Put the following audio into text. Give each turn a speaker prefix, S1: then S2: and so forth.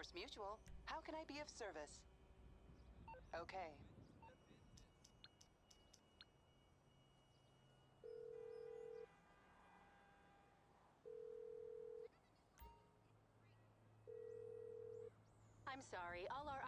S1: Source Mutual. How can I be of service? Okay.
S2: I'm sorry, all our